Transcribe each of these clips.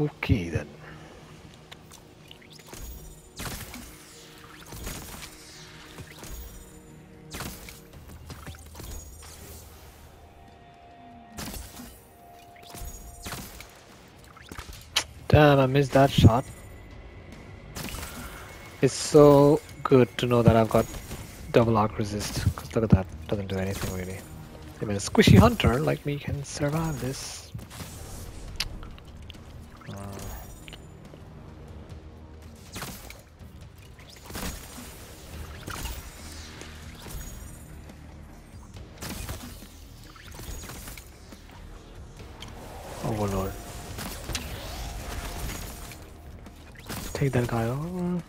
Okay then. Damn, I missed that shot. It's so good to know that I've got double arc resist. Cause look at that, doesn't do anything really. I mean, a squishy hunter like me can survive this. Take that guy over.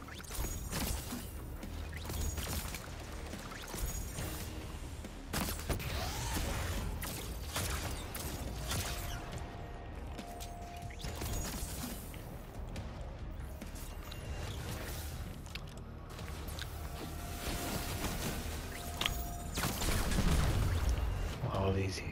All easy.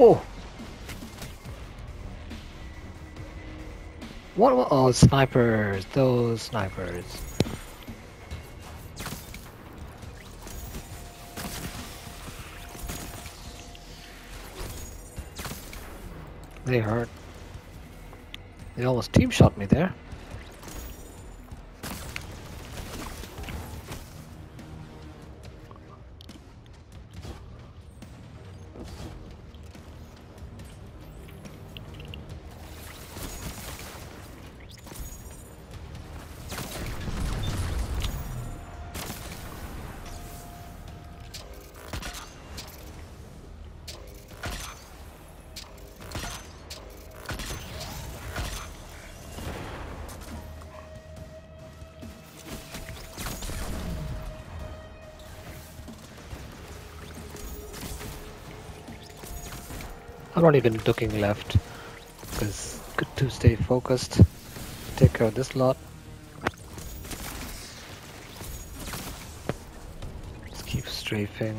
Whoa! What? Oh, snipers! Those snipers. They hurt. They almost team shot me there. I'm not even looking left because good to stay focused. Take care of this lot. Just keep strafing.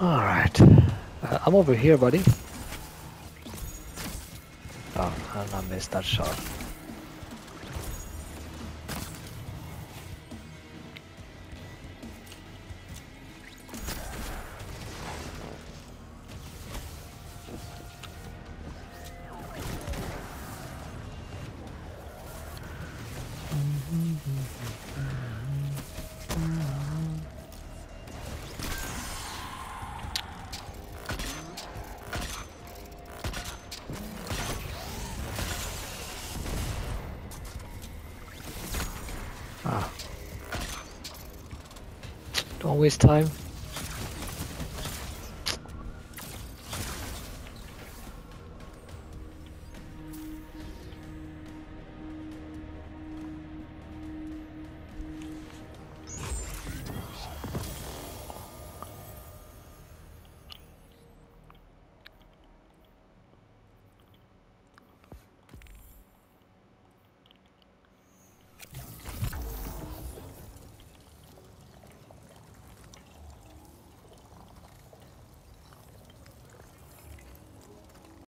Alright. Uh, I'm over here, buddy. Oh, and I missed that shot. Ah. Don't waste time.